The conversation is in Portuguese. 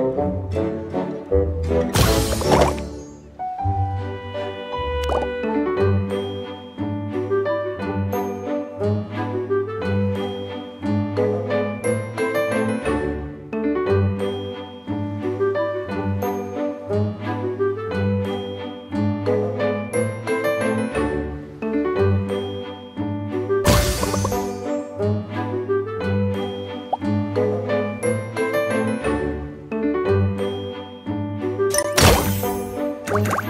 Música Música